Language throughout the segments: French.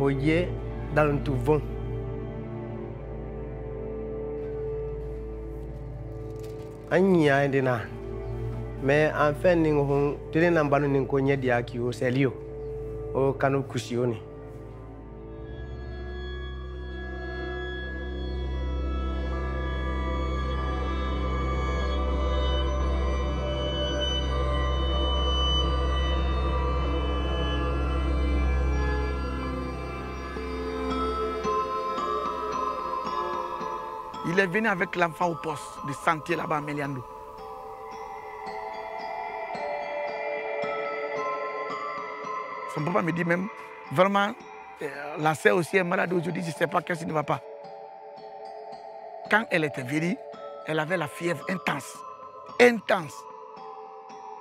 mouillé dans le tout vent. Anya dina. Mais enfin, nous avons tenu un ballon qui o lié au canot couchonné. Il est venu avec l'enfant au poste de santé là-bas à Meliando. Son papa me dit même, vraiment, euh, la sœur aussi est malade aujourd'hui, je ne sais pas qu'est-ce qui ne va pas. Quand elle était venue, elle avait la fièvre intense. Intense.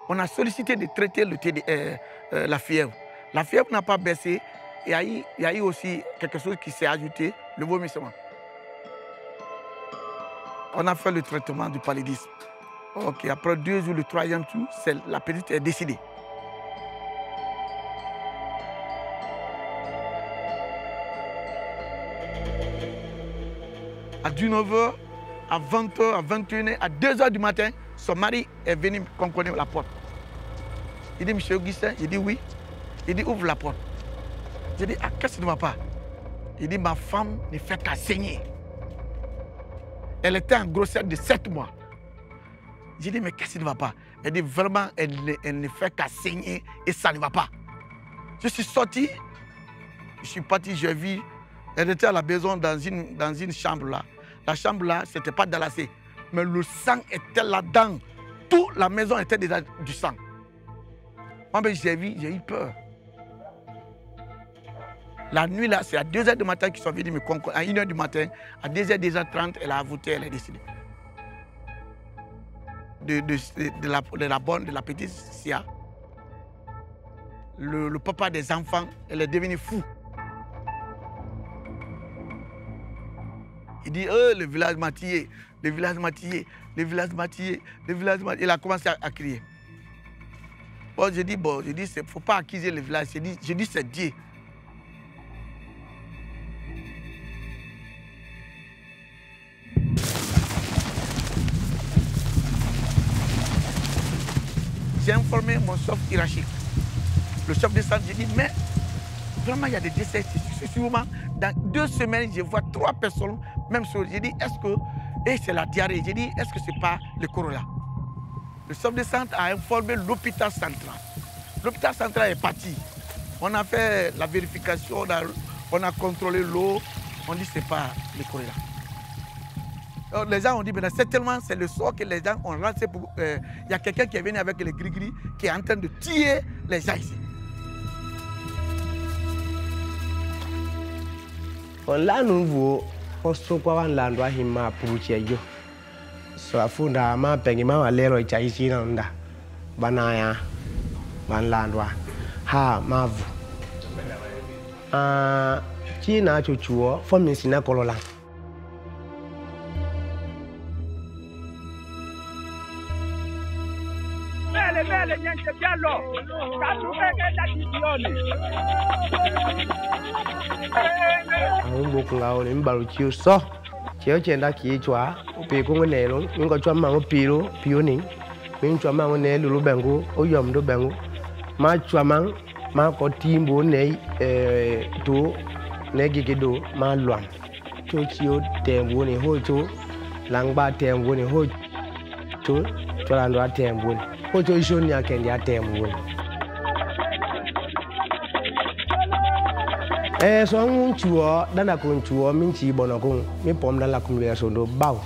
On a sollicité de traiter le euh, euh, la fièvre. La fièvre n'a pas baissé. Il y, a il y a eu aussi quelque chose qui s'est ajouté, le vomissement. On a fait le traitement du paludisme. Ok, après deux jours, le troisième jour, la petite est décidée. À 19h, à 20h, à 21h, à 2h du matin, son mari est venu concorder la porte. Il dit, Monsieur Augustin, il dit oui. Il dit, ouvre la porte. J'ai dit, ah, qu'est-ce qui ne va pas? Il dit, ma femme ne fait qu'à saigner. Elle était en grossesse de 7 mois. J'ai dit, mais qu'est-ce qui ne va pas? Elle dit, vraiment, elle, elle ne fait qu'à saigner et ça ne va pas. Je suis sorti, je suis parti, j'ai vu. Elle était à la maison dans une, dans une chambre là. La chambre là, ce n'était pas dalassé. Mais le sang était là-dedans. Toute la maison était déjà du sang. Moi, j'ai vu, j'ai eu peur. La nuit, là, c'est à 2h du matin qu'ils sont venus me concours. À 1h du matin, à 2h, 2h30, elle a voté, elle est décidée. De, la, bonne, de la petite Sia. Le, papa des enfants, elle est devenue fou. Il dit, oh, le village m'a tué, le village m'a tué, le village m'a tué, le village m'a tué. Il a commencé à, crier. Bon, je dis, bon, il ne faut pas accuser le village. Je dis, je dis c'est Dieu. J'ai informé mon chef hiérarchique. Le chef de centre, j'ai dit, mais vraiment, il y a des décès. C'est sûrement, dans deux semaines, je vois trois personnes, même chose. J'ai dit, est-ce que, et c'est la diarrhée. J'ai dit, est-ce que ce n'est pas le corona? Le chef de centre a informé l'hôpital central. L'hôpital central est parti. On a fait la vérification, on a, on a contrôlé l'eau. On dit, ce n'est pas le corona. Alors, les gens ont dit, mais certainement, c'est le sort que les gens ont lancé euh, Il y a quelqu'un qui est venu avec les gris-gris qui est en train de tuer les gens ici. On la nuvo posto kwa wan la ndo hima puche yo. So afunda ma pengi ma wa lero cha isi na nda. Banaya ban la ndo ha mavu. Ah chi na chuchuo fo mi sina kolola. Teniente Diallo Katumeke láti di ọ̀nì. àwọn gbogbo àwọn ní baro tí o sọ tí o tiẹ̀ da kì í tọ́ a o pè kó ń nẹ̀ lọ n kò tọ́ ma ń pè ló pè ó ní mi ń tọ́ ma ń nẹ̀ lolo bẹ̀ ń kó o yọ̀ mu ló bẹ̀ ń kó ma tọ́ ma ma kọ́ tí n bò nẹ̀ ẹ̀ tó nẹ̀ gègé do ma lọ́ àmì tó tí o tẹ̀ wò ní hó tó làǹgbà tẹ̀ wò ní hó tó tọ́lá ń lọ́ tẹ̀ wò ní koto iso ni akende atemu we eh so nchuo dana ko nchuo minchi bono ko mi pom dana kumle so do bawo